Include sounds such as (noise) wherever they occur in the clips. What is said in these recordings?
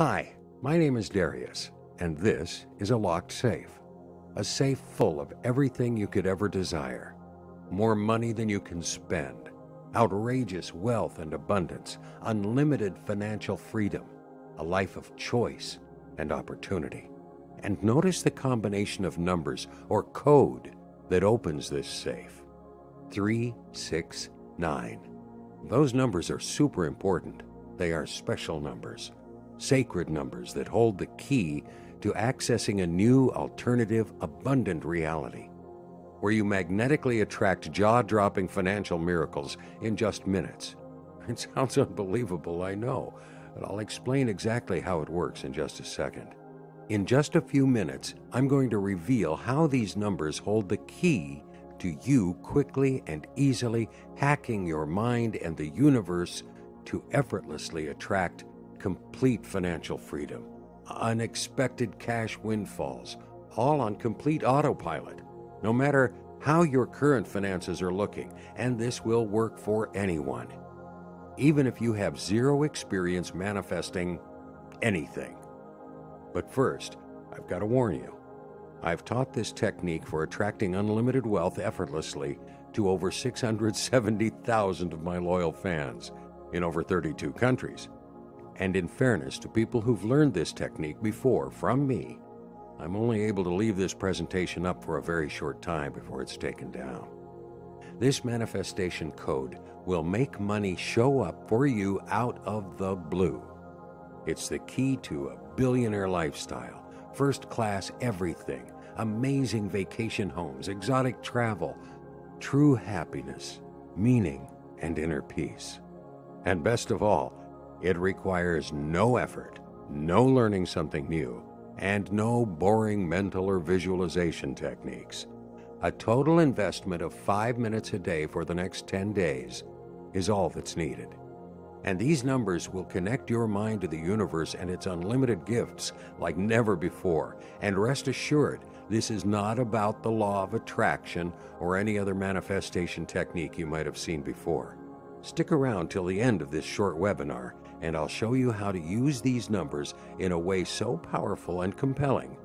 Hi, my name is Darius, and this is a locked safe. A safe full of everything you could ever desire. More money than you can spend, outrageous wealth and abundance, unlimited financial freedom, a life of choice and opportunity. And notice the combination of numbers or code that opens this safe 369. Those numbers are super important. They are special numbers, sacred numbers that hold the key to accessing a new, alternative, abundant reality, where you magnetically attract jaw dropping financial miracles in just minutes. (laughs) It sounds unbelievable, I know, but I'll explain exactly how it works in just a second. In just a few minutes, I'm going to reveal how these numbers hold the key to you quickly and easily hacking your mind and the universe to effortlessly attract complete financial freedom, unexpected cash windfalls, all on complete autopilot, no matter how your current finances are looking, and this will work for anyone, even if you have zero experience manifesting anything. But first, I've got to warn you. I've taught this technique for attracting unlimited wealth effortlessly to over 670,000 of my loyal fans in over 32 countries. And in fairness to people who've learned this technique before from me, I'm only able to leave this presentation up for a very short time before it's taken down. This manifestation code will make money show up for you out of the blue. It's the key to a billionaire lifestyle, first class everything, amazing vacation homes, exotic travel, true happiness, meaning, and inner peace. And best of all, it requires no effort, no learning something new, and no boring mental or visualization techniques. A total investment of five minutes a day for the next 10 days is all that's needed. And these numbers will connect your mind to the universe and its unlimited gifts like never before. And rest assured, this is not about the law of attraction or any other manifestation technique you might have seen before. Stick around till the end of this short webinar, and I'll show you how to use these numbers in a way so powerful and compelling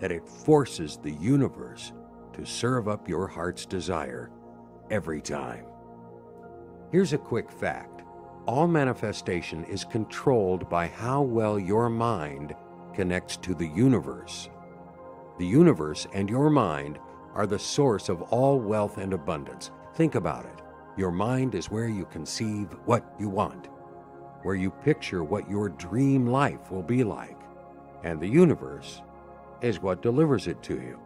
that it forces the universe to serve up your heart's desire every time. Here's a quick fact all manifestation is controlled by how well your mind connects to the universe. The universe and your mind are the source of all wealth and abundance. Think about it. Your mind is where you conceive what you want, where you picture what your dream life will be like, and the universe is what delivers it to you.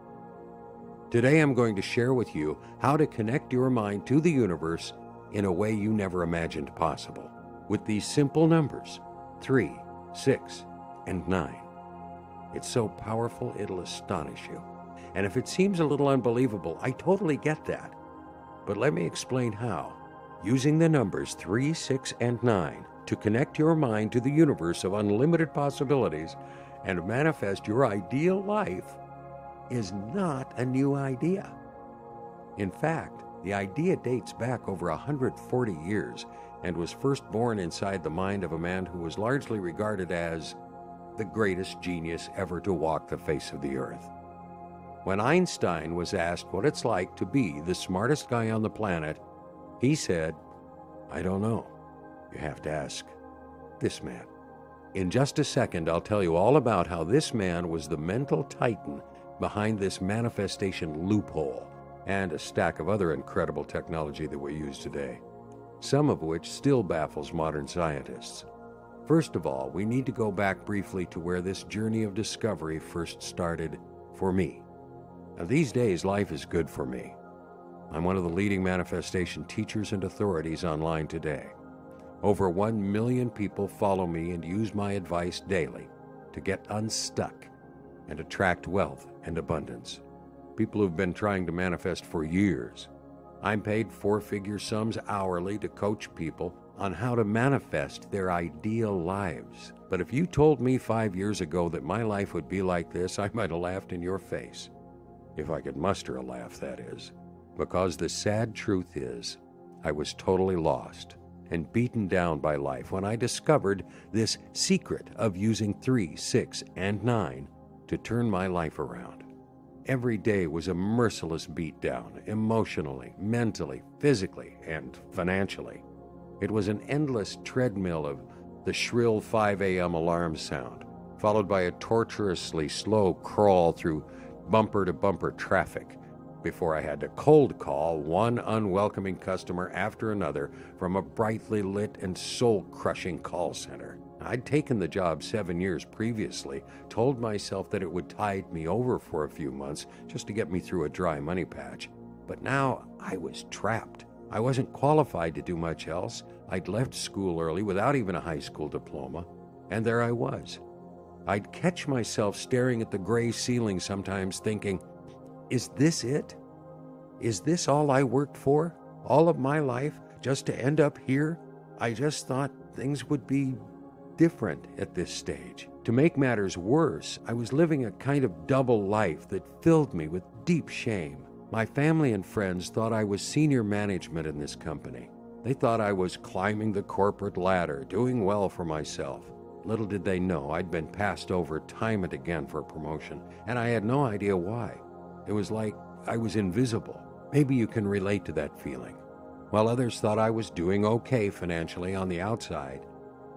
Today, I'm going to share with you how to connect your mind to the universe in a way you never imagined possible with these simple numbers 3, 6, and 9. It's so powerful it'll astonish you. And if it seems a little unbelievable, I totally get that. But let me explain how. Using the numbers 3, 6, and 9 to connect your mind to the universe of unlimited possibilities and manifest your ideal life is not a new idea. In fact, the idea dates back over 140 years and was first born inside the mind of a man who was largely regarded as the greatest genius ever to walk the face of the earth. When Einstein was asked what it's like to be the smartest guy on the planet, he said, I don't know. You have to ask this man. In just a second, I'll tell you all about how this man was the mental titan behind this manifestation loophole and a stack of other incredible technology that we use today, some of which still baffles modern scientists. First of all, we need to go back briefly to where this journey of discovery first started for me. Now, these days, life is good for me. I'm one of the leading manifestation teachers and authorities online today. Over 1 million people follow me and use my advice daily to get unstuck and attract wealth and abundance people who've been trying to manifest for years. I'm paid four figure sums hourly to coach people on how to manifest their ideal lives. But if you told me five years ago that my life would be like this, I might have laughed in your face. If I could muster a laugh, that is. Because the sad truth is, I was totally lost and beaten down by life when I discovered this secret of using 3, 6, and 9 to turn my life around. Every day was a merciless beatdown, emotionally, mentally, physically, and financially. It was an endless treadmill of the shrill 5 a.m. alarm sound, followed by a tortuously slow crawl through bumper to bumper traffic before I had to cold call one unwelcoming customer after another from a brightly lit and soul crushing call center. I'd taken the job seven years previously, told myself that it would tide me over for a few months just to get me through a dry money patch. But now I was trapped. I wasn't qualified to do much else. I'd left school early without even a high school diploma, and there I was. I'd catch myself staring at the gray ceiling sometimes, thinking, is this it? Is this all I worked for? All of my life just to end up here? I just thought things would be different at this stage. To make matters worse, I was living a kind of double life that filled me with deep shame. My family and friends thought I was senior management in this company. They thought I was climbing the corporate ladder, doing well for myself. Little did they know I'd been passed over time and again for promotion, and I had no idea why. It was like I was invisible. Maybe you can relate to that feeling. While others thought I was doing okay financially on the outside,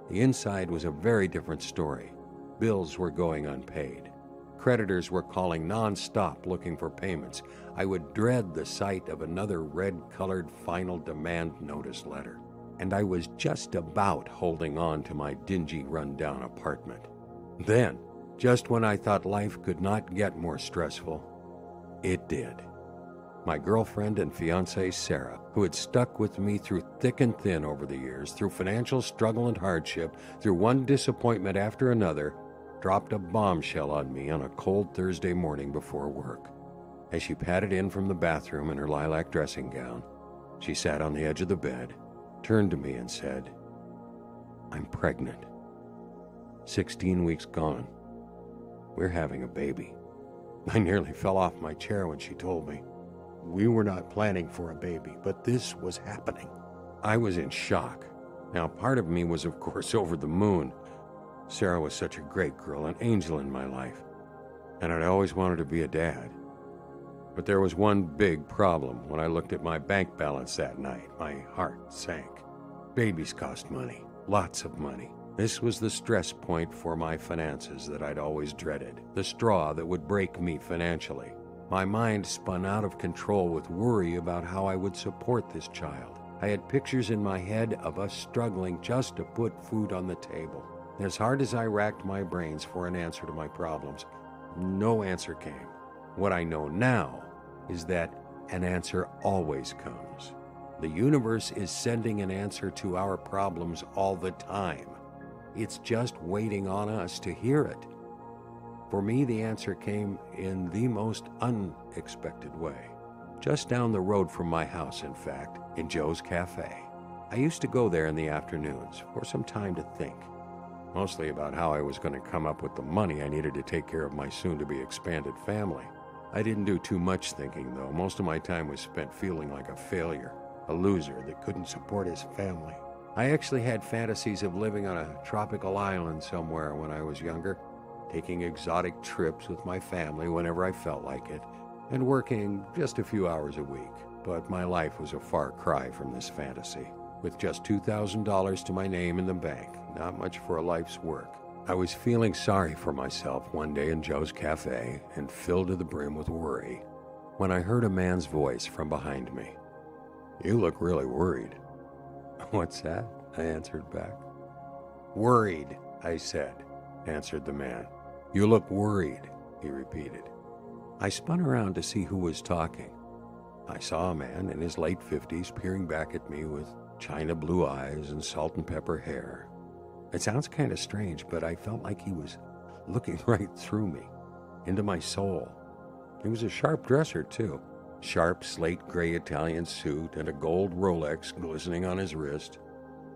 the inside was a very different story. Bills were going unpaid. Creditors were calling nonstop looking for payments. I would dread the sight of another red colored final demand notice letter. And I was just about holding on to my dingy, rundown apartment. Then, just when I thought life could not get more stressful, it did. My girlfriend and fiancee, Sarah, who had stuck with me through thick and thin over the years, through financial struggle and hardship, through one disappointment after another, dropped a bombshell on me on a cold Thursday morning before work. As she padded in from the bathroom in her lilac dressing gown, she sat on the edge of the bed, turned to me, and said, I'm pregnant. 16 weeks gone. We're having a baby. (laughs) I nearly fell off my chair when she told me. We were not planning for a baby, but this was happening. I was in shock. Now, part of me was, of course, (laughs) over the moon. Sarah was such a great girl, an angel in my life, and I'd always wanted to be a dad. But there was one big problem when I looked at my bank balance that night. My heart sank. Babies cost money, lots of money. This was the stress point for my finances that I'd always dreaded, the straw that would break me financially. My mind spun out of control with worry about how I would support this child. I had pictures in my head of us struggling just to put food on the table. As hard as I racked my brains for an answer to my problems, no answer came. What I know now is that an answer always comes. The universe is sending an answer to our problems all the time. It's just waiting on us to hear it. For me, the answer came in the most unexpected way. Just down the road from my house, in fact, in Joe's Cafe. I used to go there in the afternoons for some time to think, mostly about how I was going to come up with the money I needed to take care of my soon to be expanded family. I didn't do too much thinking, though. Most of my time was spent feeling like a failure, a loser that couldn't support his family. I actually had fantasies of living on a tropical island somewhere when I was younger, taking exotic trips with my family whenever I felt like it, and working just a few hours a week. But my life was a far cry from this fantasy. With just $2,000 to my name in the bank, not much for a life's work. I was feeling sorry for myself one day in Joe's cafe and filled to the brim with worry when I heard a man's voice from behind me. You look really worried. (laughs) What's that? I answered back. Worried, I said, answered the man. You look worried, he repeated. I spun around to see who was talking. I saw a man in his late fifties peering back at me with china blue eyes and salt and pepper hair. It sounds kind of strange, but I felt like he was looking (laughs) right through me, into my soul. He was a sharp dresser, too sharp slate gray Italian suit, and a gold Rolex glistening on his wrist.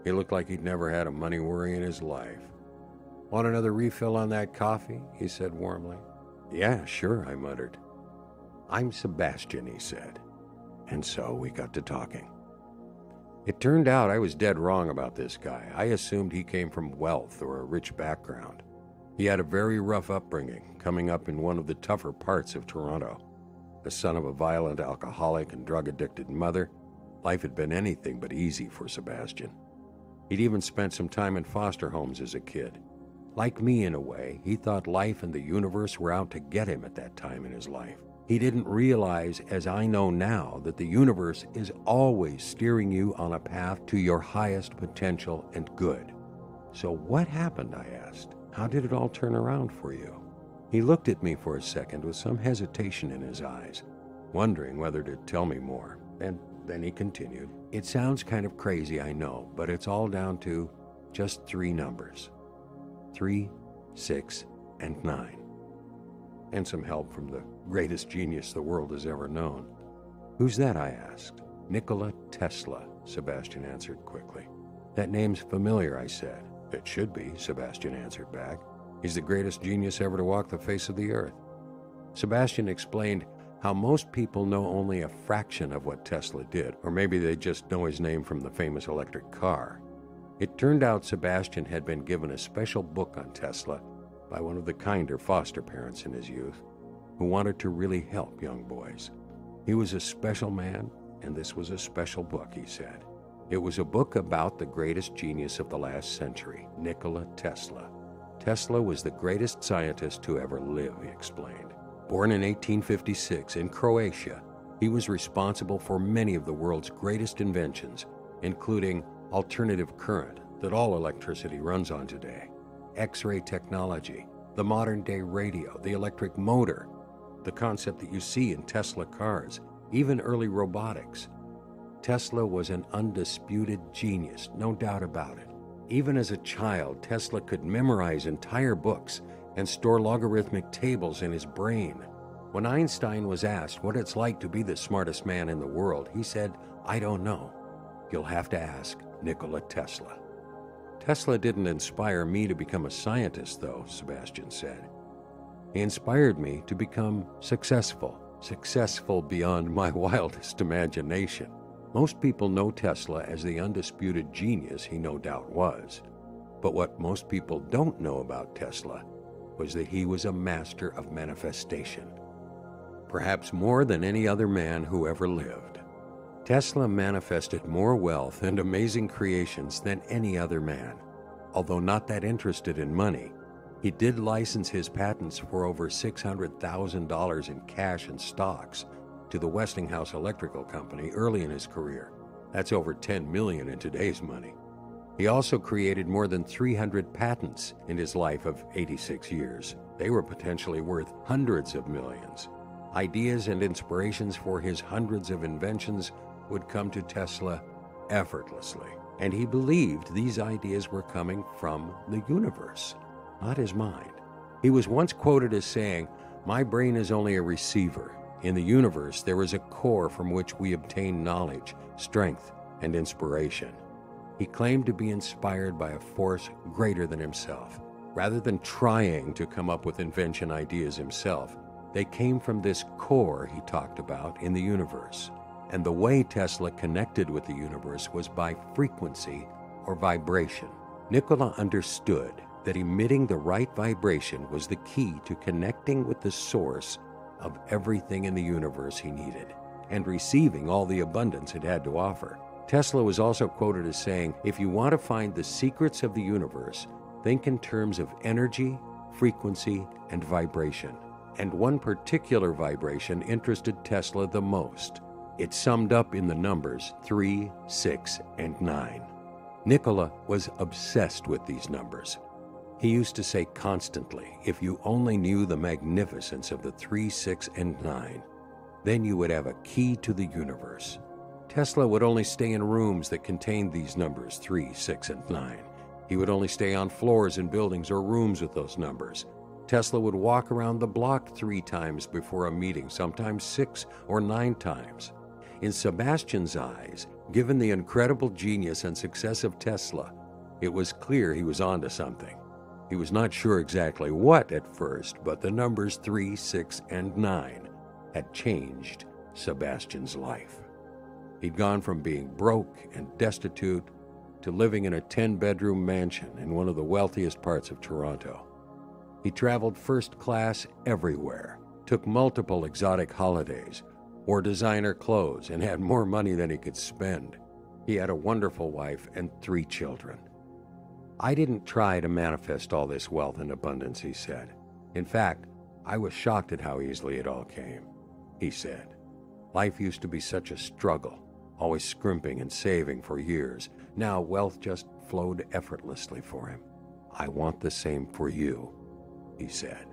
He looked like he'd never had a money worry in his life. Want another refill on that coffee? he said warmly. Yeah, sure, I muttered. I'm Sebastian, he said. And so we got to talking. It turned out I was dead wrong about this guy. I assumed he came from wealth or a rich background. He had a very rough upbringing, coming up in one of the tougher parts of Toronto. Son of a violent alcoholic and drug addicted mother, life had been anything but easy for Sebastian. He'd even spent some time in foster homes as a kid. Like me, in a way, he thought life and the universe were out to get him at that time in his life. He didn't realize, as I know now, that the universe is always steering you on a path to your highest potential and good. So, what happened? I asked. How did it all turn around for you? He looked at me for a second with some hesitation in his eyes, wondering whether to tell me more, and then he continued. It sounds kind of crazy, I know, but it's all down to just three numbers three, six, and nine. And some help from the greatest genius the world has ever known. Who's that? I asked. Nikola Tesla, Sebastian answered quickly. That name's familiar, I said. It should be, Sebastian answered back. He's the greatest genius ever to walk the face of the earth. Sebastian explained how most people know only a fraction of what Tesla did, or maybe they just know his name from the famous electric car. It turned out Sebastian had been given a special book on Tesla by one of the kinder foster parents in his youth who wanted to really help young boys. He was a special man, and this was a special book, he said. It was a book about the greatest genius of the last century, Nikola Tesla. Tesla was the greatest scientist to ever live, he explained. Born in 1856 in Croatia, he was responsible for many of the world's greatest inventions, including alternative current that all electricity runs on today, X ray technology, the modern day radio, the electric motor, the concept that you see in Tesla cars, even early robotics. Tesla was an undisputed genius, no doubt about it. Even as a child, Tesla could memorize entire books and store logarithmic tables in his brain. When Einstein was asked what it's like to be the smartest man in the world, he said, I don't know. You'll have to ask Nikola Tesla. Tesla didn't inspire me to become a scientist, though, Sebastian said. He inspired me to become successful, successful beyond my (laughs) wildest imagination. Most people know Tesla as the undisputed genius he no doubt was. But what most people don't know about Tesla was that he was a master of manifestation. Perhaps more than any other man who ever lived. Tesla manifested more wealth and amazing creations than any other man. Although not that interested in money, he did license his patents for over $600,000 in cash and stocks to the Westinghouse Electrical Company early in his career. That's over 10 million in today's money. He also created more than 300 patents in his life of 86 years. They were potentially worth hundreds of millions. Ideas and inspirations for his hundreds of inventions would come to Tesla effortlessly, and he believed these ideas were coming from the universe, not his mind. He was once quoted as saying, My brain is only a receiver. In the universe, there is a core from which we obtain knowledge, strength, and inspiration. He claimed to be inspired by a force greater than himself. Rather than trying to come up with invention ideas himself, they came from this core he talked about in the universe. And the way Tesla connected with the universe was by frequency or vibration. Nikola understood that emitting the right vibration was the key to connecting with the source of everything in the universe he needed and receiving all the abundance it had to offer. Tesla was also quoted as saying, If you want to find the secrets of the universe, think in terms of energy, frequency, and vibration. And one particular vibration interested Tesla the most. It summed up in the numbers 3, 6, and 9. Nikola was obsessed with these numbers. He used to say constantly, if you only knew the magnificence of the 3, 6, and 9, then you would have a key to the universe. Tesla would only stay in rooms that contained these numbers 3, 6, and 9. He would only stay on floors in buildings or rooms with those numbers. Tesla would walk around the block three times before a meeting, sometimes six or nine times. In Sebastian's eyes, given the incredible genius and success of Tesla, it was clear he was onto something. He was not sure exactly what at first, but the numbers 3, 6, and 9 had changed Sebastian's life. He'd gone from being broke and destitute to living in a 10 bedroom mansion in one of the wealthiest parts of Toronto. He traveled first class everywhere, took multiple exotic holidays, wore designer clothes, and had more money than he could spend. He had a wonderful wife and three children. I didn't try to manifest all this wealth and abundance, he said. In fact, I was shocked at how easily it all came. He said, Life used to be such a struggle, always scrimping and saving for years. Now wealth just flowed effortlessly for him. I want the same for you, he said.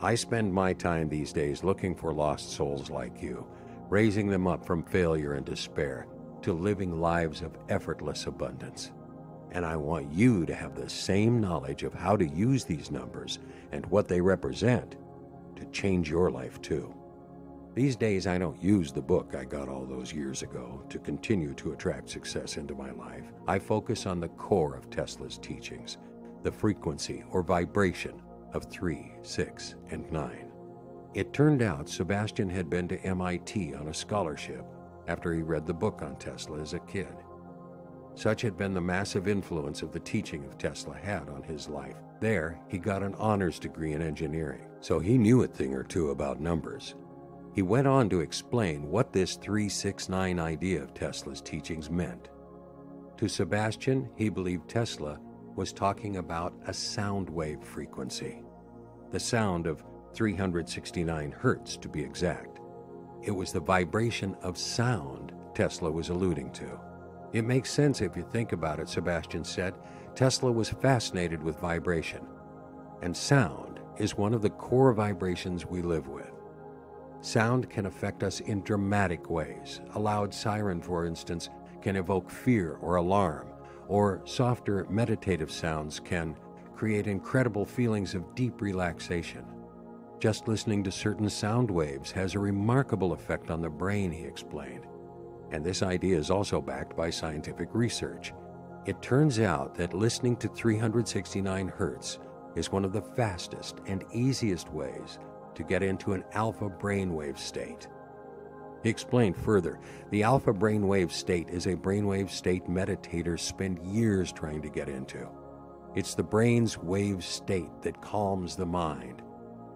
I spend my time these days looking for lost souls like you, raising them up from failure and despair to living lives of effortless abundance. And I want you to have the same knowledge of how to use these numbers and what they represent to change your life too. These days, I don't use the book I got all those years ago to continue to attract success into my life. I focus on the core of Tesla's teachings, the frequency or vibration of 3, 6, and 9. It turned out Sebastian had been to MIT on a scholarship after he read the book on Tesla as a kid. Such had been the massive influence of the teaching of Tesla had on his life. There, he got an honors degree in engineering, so he knew a thing or two about numbers. He went on to explain what this 369 idea of Tesla's teachings meant. To Sebastian, he believed Tesla was talking about a sound wave frequency, the sound of 369 hertz to be exact. It was the vibration of sound Tesla was alluding to. It makes sense if you think about it, Sebastian said. Tesla was fascinated with vibration, and sound is one of the core vibrations we live with. Sound can affect us in dramatic ways. A loud siren, for instance, can evoke fear or alarm, or softer meditative sounds can create incredible feelings of deep relaxation. Just listening to certain sound waves has a remarkable effect on the brain, he explained and this idea is also backed by scientific research. It turns out that listening to 369 Hz is one of the fastest and easiest ways to get into an alpha brainwave state. He explained further the alpha brainwave state is a brainwave state meditators spend years trying to get into. It's the brain's wave state that calms the mind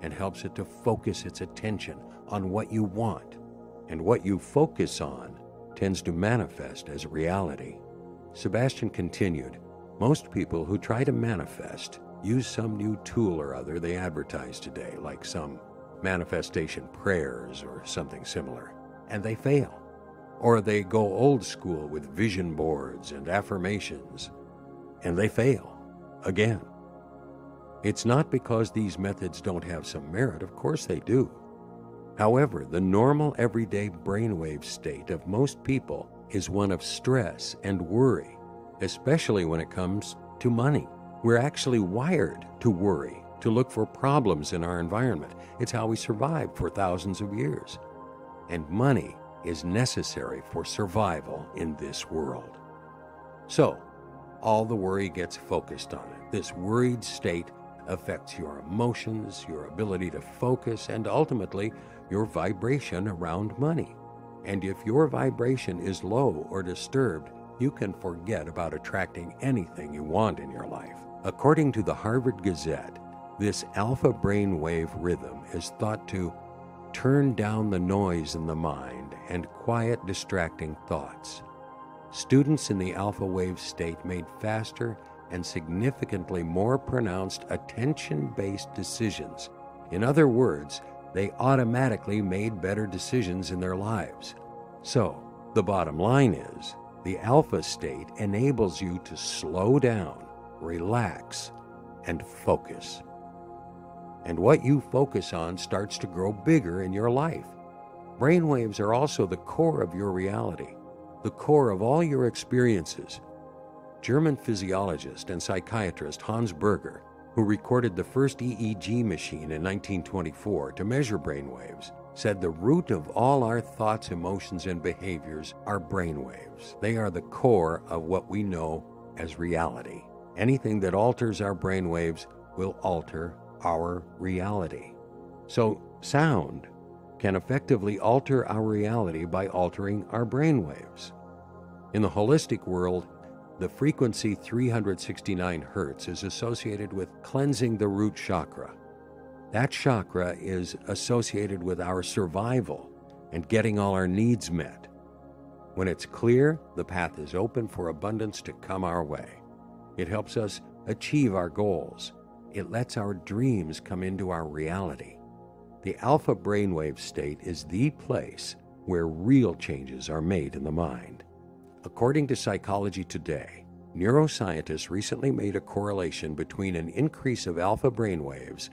and helps it to focus its attention on what you want. And what you focus on tends to manifest as a reality. Sebastian continued Most people who try to manifest use some new tool or other they advertise today, like some manifestation prayers or something similar, and they fail. Or they go old school with vision boards and affirmations, and they fail again. It's not because these methods don't have some merit, of course they do. However, the normal everyday brainwave state of most people is one of stress and worry, especially when it comes to money. We're actually wired to worry, to look for problems in our environment. It's how we survived for thousands of years. And money is necessary for survival in this world. So, all the worry gets focused on it. This worried state affects your emotions, your ability to focus, and ultimately your vibration around money. And if your vibration is low or disturbed, you can forget about attracting anything you want in your life. According to the Harvard Gazette, this alpha brainwave rhythm is thought to turn down the noise in the mind and quiet distracting thoughts. Students in the alpha wave state made faster and significantly more pronounced attention based decisions. In other words, they automatically made better decisions in their lives. So, the bottom line is the alpha state enables you to slow down, relax, and focus. And what you focus on starts to grow bigger in your life. Brainwaves are also the core of your reality, the core of all your experiences. German physiologist and psychiatrist Hans Berger who recorded the first EEG machine in 1924 to measure brainwaves, said the root of all our thoughts, emotions, and behaviors are brainwaves. They are the core of what we know as reality. Anything that alters our brainwaves will alter our reality. So, sound can effectively alter our reality by altering our brain waves. In the holistic world, the frequency 369 Hz is associated with cleansing the root chakra. That chakra is associated with our survival and getting all our needs met. When it's clear, the path is open for abundance to come our way. It helps us achieve our goals. It lets our dreams come into our reality. The alpha brainwave state is the place where real changes are made in the mind. According to Psychology Today, neuroscientists recently made a correlation between an increase of alpha brainwaves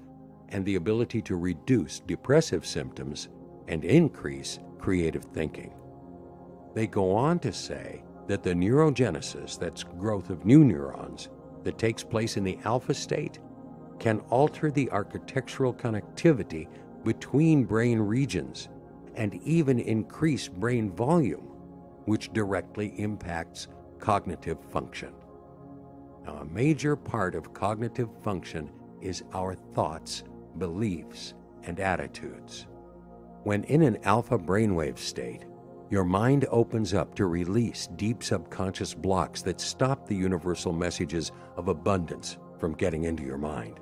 and the ability to reduce depressive symptoms and increase creative thinking. They go on to say that the neurogenesis, that's growth of new neurons, that takes place in the alpha state can alter the architectural connectivity between brain regions and even increase brain volume which directly impacts cognitive function. Now, a major part of cognitive function is our thoughts, beliefs, and attitudes. When in an alpha brainwave state, your mind opens up to release deep subconscious blocks that stop the universal messages of abundance from getting into your mind.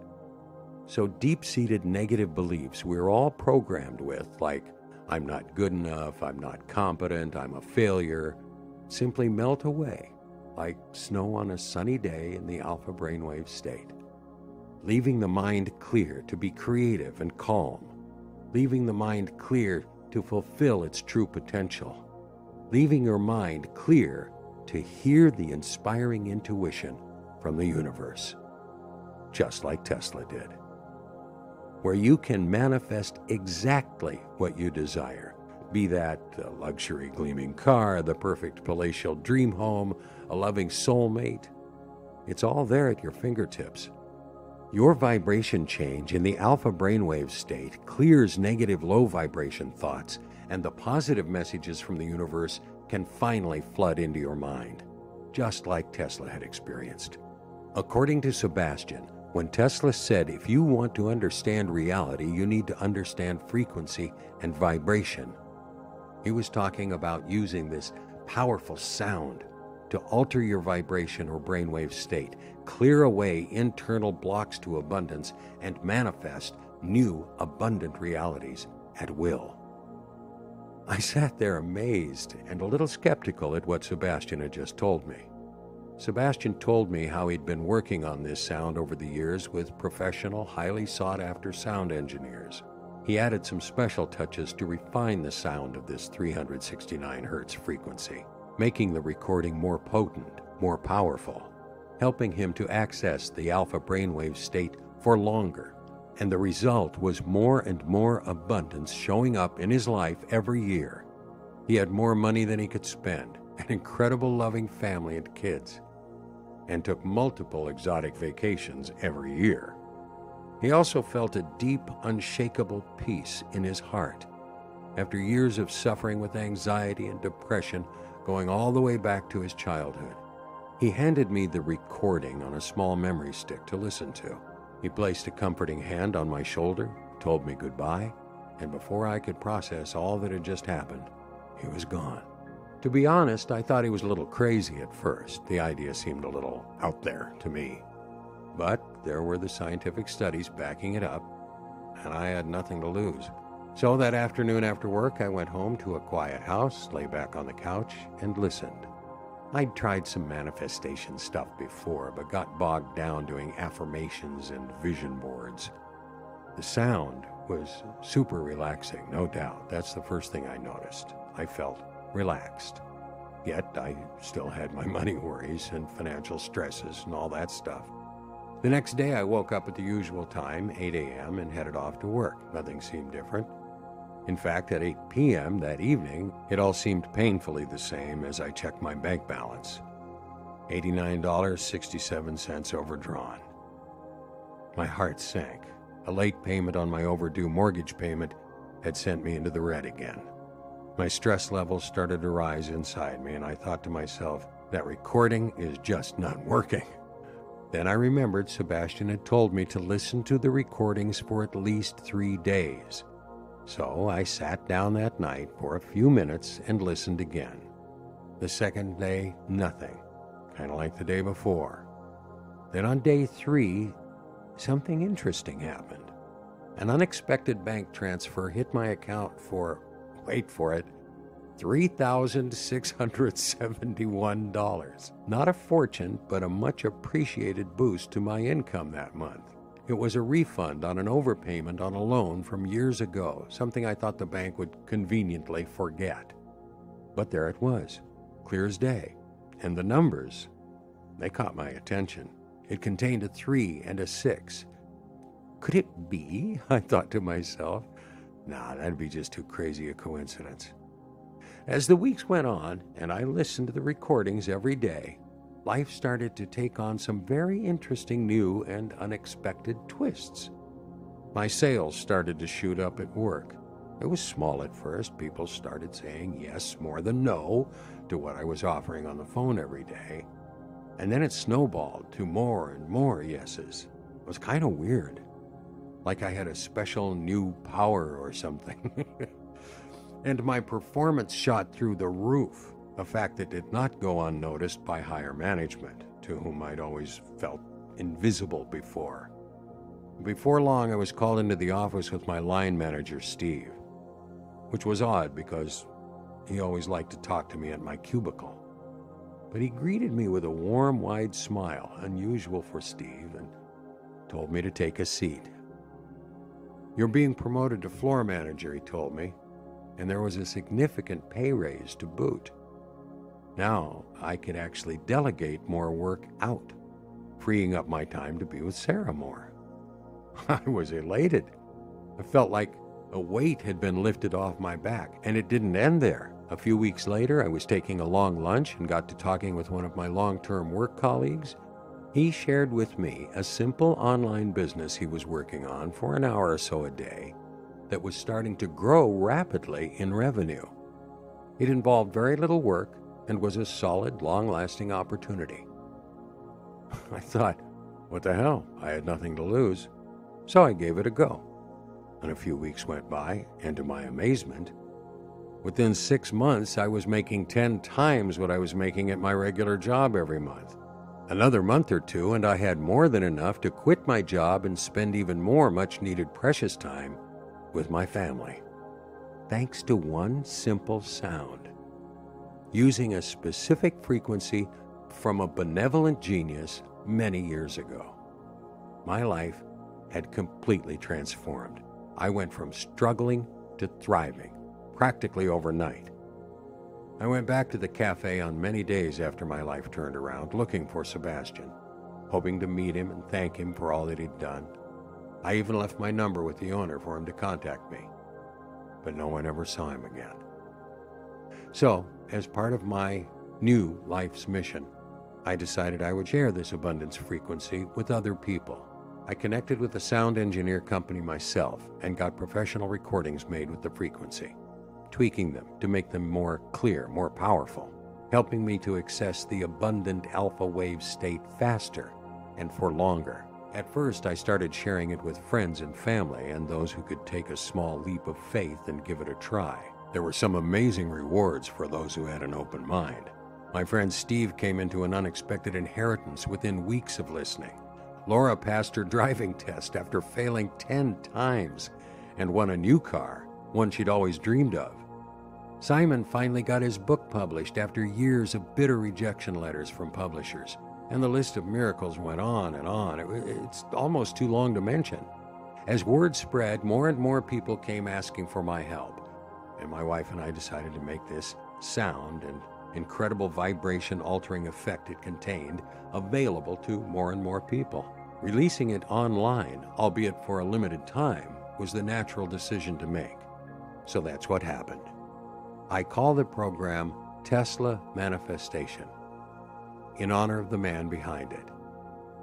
So, deep seated negative beliefs we're all programmed with, like I'm not good enough, I'm not competent, I'm a failure, simply melt away like snow on a sunny day in the alpha brainwave state. Leaving the mind clear to be creative and calm, leaving the mind clear to fulfill its true potential, leaving your mind clear to hear the inspiring intuition from the universe, just like Tesla did where you can manifest exactly what you desire be that a luxury gleaming car, the perfect palatial dream home, a loving soulmate. It's all there at your fingertips. Your vibration change in the alpha brainwave state clears negative low vibration thoughts, and the positive messages from the universe can finally flood into your mind, just like Tesla had experienced. According to Sebastian, when Tesla said, if you want to understand reality, you need to understand frequency and vibration, he was talking about using this powerful sound to alter your vibration or brainwave state, clear away internal blocks to abundance, and manifest new abundant realities at will. I sat there amazed and a little skeptical at what Sebastian had just told me. Sebastian told me how he'd been working on this sound over the years with professional, highly sought after sound engineers. He added some special touches to refine the sound of this 369 Hz frequency, making the recording more potent, more powerful, helping him to access the alpha brainwave state for longer. And the result was more and more abundance showing up in his life every year. He had more money than he could spend, an incredible loving family and kids and took multiple exotic vacations every year. He also felt a deep, unshakable peace in his heart. After years of suffering with anxiety and depression going all the way back to his childhood, he handed me the recording on a small memory stick to listen to. He placed a comforting hand on my shoulder, told me goodbye, and before I could process all that had just happened, he was gone. To be honest, I thought he was a little crazy at first. The idea seemed a little out there to me. But there were the scientific studies backing it up, and I had nothing to lose. So that afternoon after work, I went home to a quiet house, lay back on the couch, and listened. I'd tried some manifestation stuff before, but got bogged down doing affirmations and vision boards. The sound was super relaxing, no doubt. That's the first thing I noticed. I felt relaxed. Yet I still had my (laughs) money worries and financial stresses and all that stuff. The next day I woke up at the usual time, 8 a.m., and headed off to work. Nothing seemed different. In fact, at 8 p.m. that evening, it all seemed painfully the same as I checked my bank balance $89.67 overdrawn. My heart sank. A late payment on my overdue mortgage payment had sent me into the red again. My stress levels started to rise inside me, and I thought to myself, that recording is just not working. Then I remembered Sebastian had told me to listen to the recordings for at least three days. So I sat down that night for a few minutes and listened again. The second day, nothing, kind of like the day before. Then on day three, something interesting happened. An unexpected bank transfer hit my account for, wait for it, $3,671. Not a fortune, but a much appreciated boost to my income that month. It was a refund on an overpayment on a loan from years ago, something I thought the bank would conveniently forget. But there it was, clear as day. And the numbers, they caught my attention. It contained a 3 and a 6. Could it be? (laughs) I thought to myself. Nah, that'd be just too crazy a coincidence. As the weeks went on, and I listened to the recordings every day, life started to take on some very interesting new and unexpected twists. My sales started to shoot up at work. It was small at first. People started saying yes more than no to what I was offering on the phone every day. And then it snowballed to more and more yeses. It was kind of weird. Like I had a special new power or something. (laughs) and my performance shot through the roof, a fact that did not go unnoticed by higher management, to whom I'd always felt invisible before. Before long, I was called into the office with my line manager, Steve, which was odd because he always liked to talk to me at my cubicle. But he greeted me with a warm, wide smile, unusual for Steve, and told me to take a seat. You're being promoted to floor manager, he told me, and there was a significant pay raise to boot. Now I could actually delegate more work out, freeing up my time to be with Sarah more. (laughs) I was elated. I felt like a weight had been lifted off my back, and it didn't end there. A few weeks later, I was taking a long lunch and got to talking with one of my long term work colleagues. He shared with me a simple online business he was working on for an hour or so a day that was starting to grow rapidly in revenue. It involved very little work and was a solid, long lasting opportunity. (laughs) I thought, what the hell? I had nothing to lose. So I gave it a go. And a few weeks went by, and to my amazement, within six months I was making 10 times what I was making at my regular job every month. Another month or two, and I had more than enough to quit my job and spend even more much needed precious time with my family, thanks to one simple sound. Using a specific frequency from a benevolent genius many years ago. My life had completely transformed. I went from struggling to thriving practically overnight. I went back to the cafe on many days after my life turned around looking for Sebastian, hoping to meet him and thank him for all that he'd done. I even left my number with the owner for him to contact me, but no one ever saw him again. So, as part of my new life's mission, I decided I would share this abundance frequency with other people. I connected with a sound engineer company myself and got professional recordings made with the frequency, tweaking them to make them more clear, more powerful, helping me to access the abundant alpha wave state faster and for longer. At first, I started sharing it with friends and family and those who could take a small leap of faith and give it a try. There were some amazing rewards for those who had an open mind. My friend Steve came into an unexpected inheritance within weeks of listening. Laura passed her (laughs) driving test after failing 10 times and won a new car, one she'd always dreamed of. Simon finally got his book published after years of bitter rejection letters from publishers. And the list of miracles went on and on. It, it's almost too long to mention. As word spread, more and more people came asking for my help. And my wife and I decided to make this sound and incredible vibration altering effect it contained available to more and more people. Releasing it online, albeit for a limited time, was the natural decision to make. So that's what happened. I call the program Tesla Manifestation in honor of the man behind it.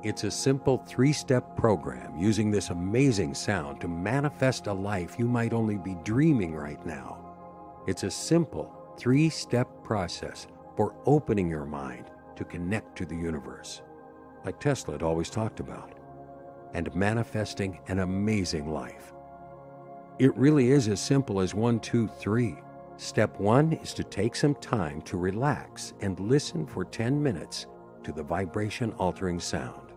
It's a simple three step program using this amazing sound to manifest a life you might only be dreaming right now. It's a simple three step process for opening your mind to connect to the universe, like Tesla had always talked about, and manifesting an amazing life. It really is as simple as one, two, three. Step one is to take some time to relax and listen for 10 minutes to the vibration altering sound.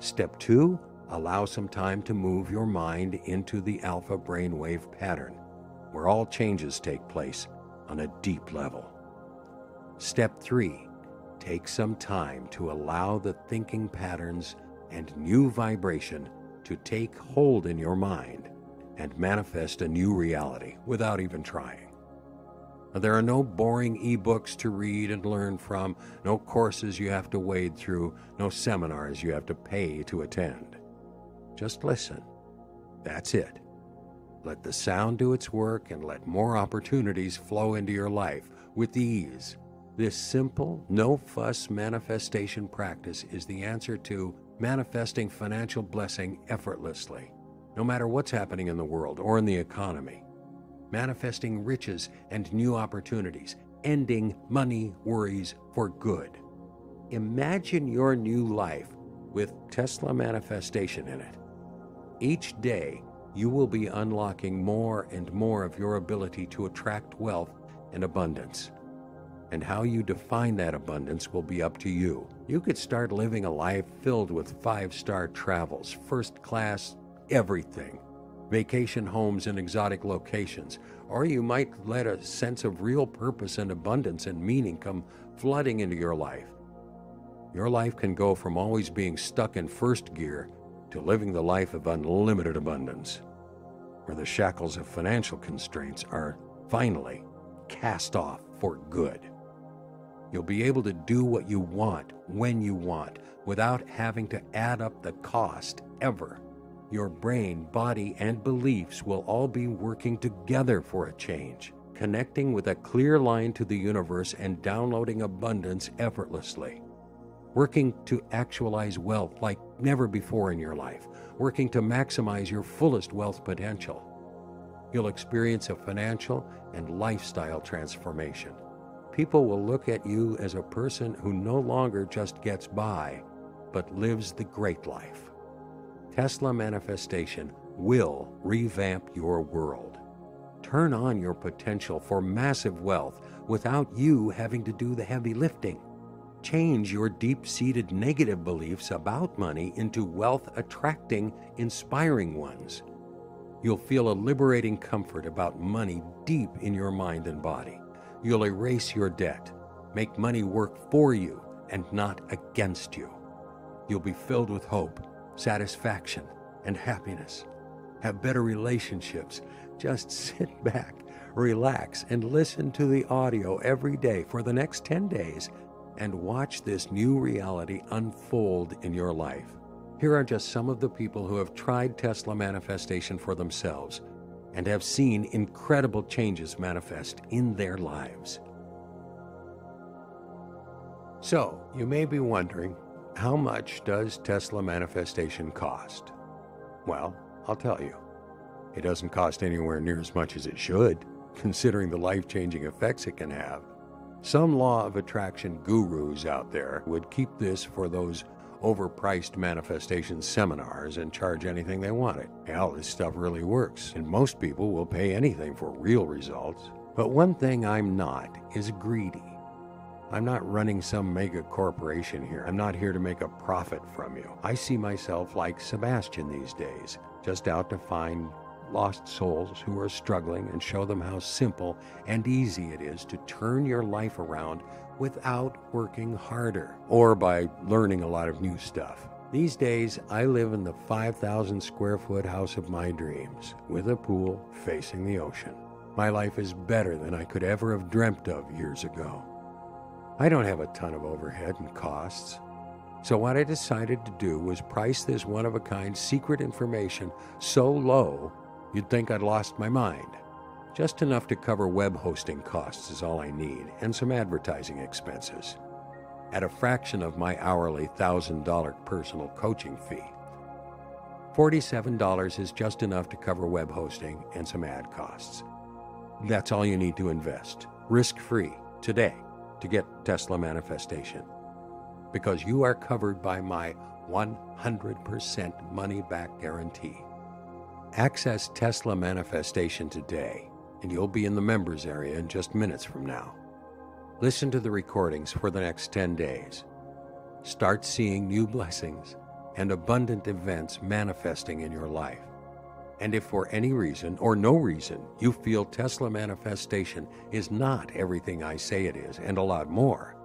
Step two, allow some time to move your mind into the alpha brainwave pattern, where all changes take place on a deep level. Step three, take some time to allow the thinking patterns and new vibration to take hold in your mind and manifest a new reality without even trying. There are no boring ebooks to read and learn from, no courses you have to wade through, no seminars you have to pay to attend. Just listen. That's it. Let the sound do its work and let more opportunities flow into your life with ease. This simple, no fuss manifestation practice is the answer to manifesting financial blessing effortlessly, no matter what's happening in the world or in the economy manifesting riches and new opportunities, ending money worries for good. Imagine your new life with Tesla manifestation in it. Each day, you will be unlocking more and more of your ability to attract wealth and abundance. And how you define that abundance will be up to you. You could start living a life filled with five star travels, first class, everything vacation homes in exotic locations, or you might let a sense of real purpose and abundance and meaning come flooding into your life. Your life can go from always being stuck in first gear to living the life of unlimited abundance, where the shackles of financial constraints are finally cast off for good. You'll be able to do what you want when you want without having to add up the cost ever your brain, body, and beliefs will all be working together for a change, connecting with a clear line to the universe and downloading abundance effortlessly. Working to actualize wealth like never before in your life, working to maximize your fullest wealth potential. You'll experience a financial and lifestyle transformation. People will look at you as a person who no longer just gets by, but lives the great life. Tesla manifestation will revamp your world. Turn on your potential for massive wealth without you having to do the heavy lifting. Change your deep seated negative beliefs about money into wealth attracting, inspiring ones. You'll feel a liberating comfort about money deep in your mind and body. You'll erase your debt, make money work for you and not against you. You'll be filled with hope satisfaction, and happiness. Have better relationships. Just (laughs) sit back, relax, and listen to the audio every day for the next 10 days and watch this new reality unfold in your life. Here are just some of the people who have tried Tesla manifestation for themselves and have seen incredible changes manifest in their lives. So, you may be wondering how much does Tesla manifestation cost? Well, I'll tell you. It doesn't cost anywhere near as much as it should, (laughs) considering the life changing effects it can have. Some law of attraction gurus out there would keep this for those overpriced manifestation seminars and charge anything they wanted. Hell, this stuff really works, and most people will pay anything for real results. But one thing I'm not is greedy. I'm not running some mega corporation here. I'm not here to make a profit from you. I see myself like Sebastian these days, just out to find lost souls who are struggling and show them how simple and easy it is to turn your life around without working harder or by learning a lot of new stuff. These days, I live in the 5,000 square foot house of my dreams with a pool facing the ocean. My life is better than I could ever have dreamt of years ago. I don't have a ton of overhead and costs. So, what I decided to do was price this one of a kind secret information so low you'd think I'd lost my mind. Just enough to cover web hosting costs is all I need, and some advertising expenses. At a fraction of my hourly $1,000 personal coaching fee. $47 is just enough to cover web hosting and some ad costs. That's all you need to invest, risk free, today to get Tesla manifestation because you are covered by my 100% money back guarantee. Access Tesla Manifestation today, and you'll be in the members area in just minutes from now. Listen to the recordings for the next 10 days. Start seeing new blessings and abundant events manifesting in your life. And if for any reason or no reason you feel Tesla Manifestation is not everything I say it is and a lot more,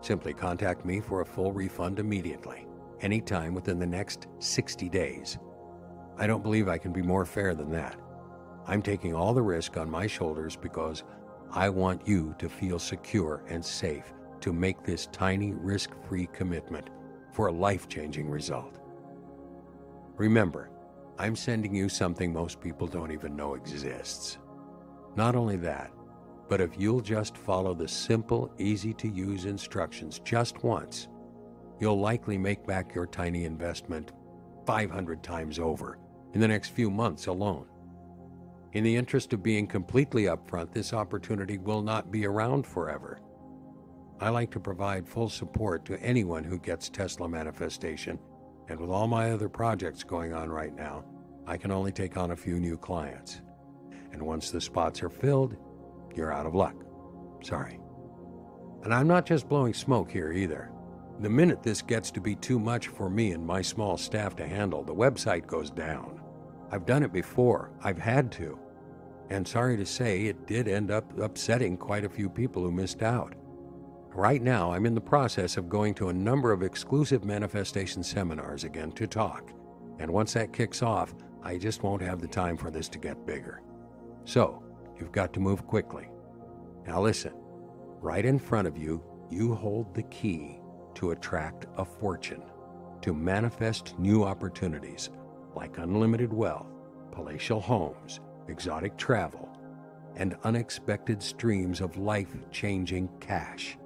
simply contact me for a full refund immediately, anytime within the next 60 days. I don't believe I can be more fair than that. I'm taking all the risk on my shoulders because I want you to feel secure and safe to make this tiny risk free commitment for a life changing result. Remember, I'm sending you something most people don't even know exists. Not only that, but if you'll just follow the simple, easy to use instructions just once, you'll likely make back your tiny investment 500 times over in the next few months alone. In the interest of being completely upfront, this opportunity will not be around forever. I like to provide full support to anyone who gets Tesla Manifestation, and with all my other projects going on right now, I can only take on a few new clients. And once the spots are filled, you're out of luck. Sorry. And I'm not just blowing smoke here either. The minute this gets to be too much for me and my small staff to handle, the website goes down. I've done it before. I've had to. And sorry to say, it did end up upsetting quite a few people who missed out. Right now, I'm in the process of going to a number of exclusive manifestation seminars again to talk. And once that kicks off, I just won't have the time for this to get bigger. So, you've got to move quickly. Now, listen right in front of you, you hold the key to attract a fortune, to manifest new opportunities like unlimited wealth, palatial homes, exotic travel, and unexpected streams of life changing cash.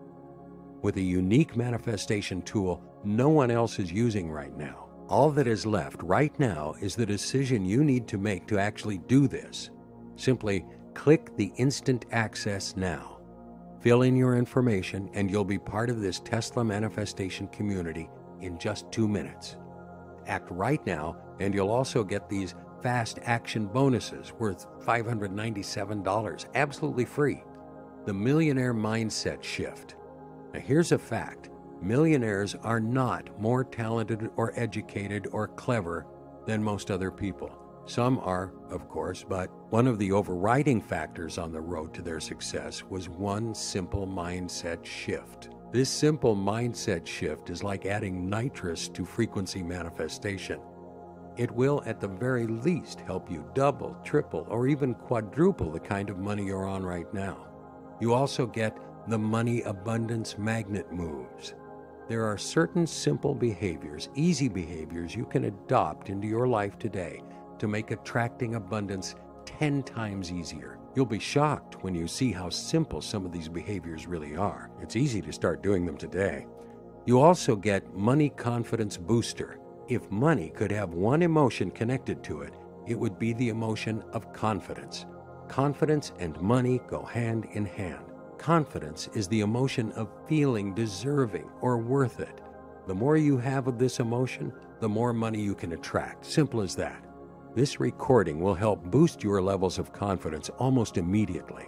With a unique manifestation tool no one else is using right now, all that is left right now is the decision you need to make to actually do this. Simply click the instant access now. Fill in your information, and you'll be part of this Tesla manifestation community in just two minutes. Act right now, and you'll also get these fast action bonuses worth $597, absolutely free. The Millionaire Mindset Shift. Now, here's a fact millionaires are not more talented or educated or clever than most other people. Some are, of course, but one of the overriding factors on the road to their success was one simple mindset shift. This simple mindset shift is like adding nitrous to frequency manifestation. It will, at the very least, help you double, triple, or even quadruple the kind of money you're on right now. You also get the money abundance magnet moves. There are certain simple behaviors, easy behaviors you can adopt into your life today to make attracting abundance 10 times easier. You'll be shocked when you see how simple some of these behaviors really are. It's easy to start doing them today. You also get Money Confidence Booster. If money could have one emotion connected to it, it would be the emotion of confidence. Confidence and money go hand in hand. Confidence is the emotion of feeling deserving or worth it. The more you have of this emotion, the more money you can attract. Simple as that. This recording will help boost your levels of confidence almost immediately.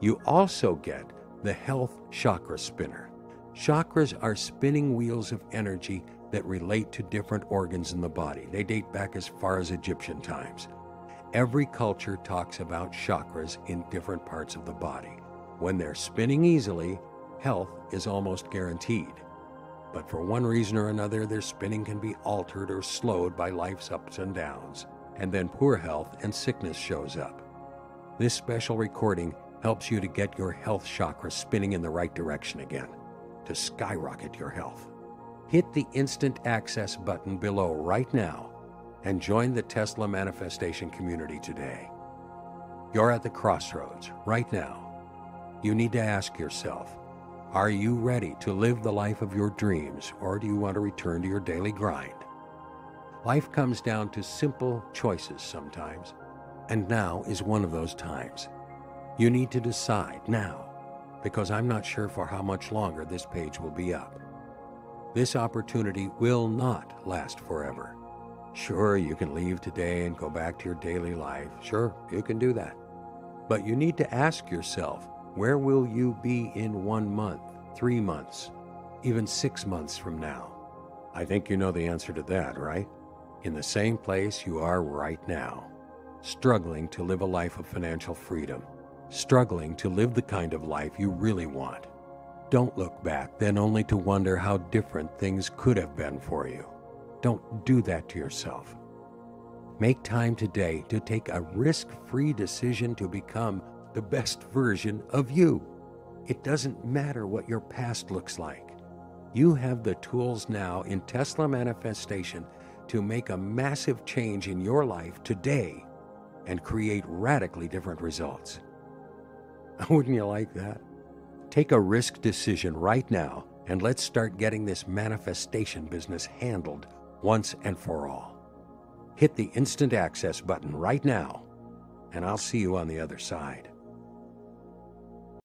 You also get the Health Chakra Spinner. Chakras are spinning wheels of energy that relate to different organs in the body. They date back as far as Egyptian times. Every culture talks about chakras in different parts of the body. When they're spinning easily, health is almost guaranteed. But for one reason or another, their spinning can be altered or slowed by life's ups and downs and then poor health and sickness shows up. This special recording helps you to get your health chakra spinning in the right direction again, to skyrocket your health. Hit the instant access button below right now and join the Tesla manifestation community today. You're at the crossroads right now. You need to ask yourself Are you ready to live the life of your dreams, or do you want to return to your daily grind? Life comes down to simple choices sometimes, and now is one of those times. You need to decide now, because I'm not sure for how much longer this page will be up. This opportunity will not last forever. Sure, you can leave today and go back to your daily life. Sure, you can do that. But you need to ask yourself where will you be in one month, three months, even six months from now? I think you know the answer to that, right? In the same place you are right now, struggling to live a life of financial freedom, struggling to live the kind of life you really want. Don't look back then only to wonder how different things could have been for you. Don't do that to yourself. Make time today to take a risk free decision to become the best version of you. It doesn't matter what your past looks like. You have the tools now in Tesla Manifestation to make a massive change in your life today and create radically different results. (laughs) Wouldn't you like that? Take a risk decision right now and let's start getting this manifestation business handled once and for all. Hit the instant access button right now, and I'll see you on the other side.